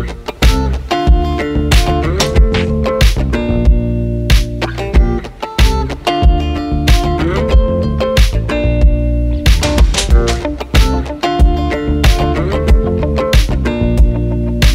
Word.